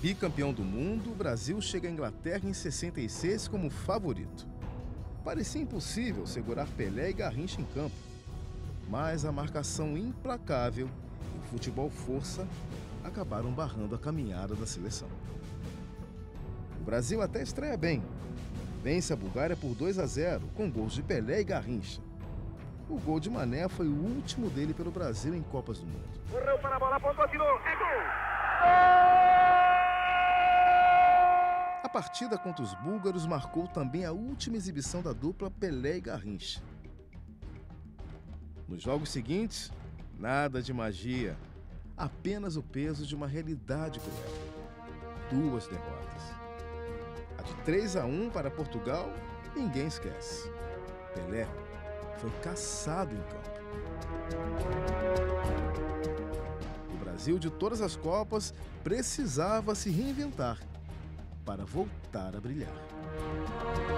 Bicampeão do mundo, o Brasil chega à Inglaterra em 66 como favorito. Parecia impossível segurar Pelé e Garrincha em campo, mas a marcação implacável e o futebol força acabaram barrando a caminhada da seleção. O Brasil até estreia bem. Vence a Bulgária por 2 a 0, com gols de Pelé e Garrincha. O gol de Mané foi o último dele pelo Brasil em Copas do Mundo. Correu para a bola, apontou, tirou, é gol! A partida contra os búlgaros marcou também a última exibição da dupla Pelé e Garrincha. Nos jogos seguintes, nada de magia, apenas o peso de uma realidade cruel. Duas derrotas. A de 3 a 1 para Portugal, ninguém esquece. Pelé foi caçado em campo. O Brasil de todas as Copas precisava se reinventar para voltar a brilhar.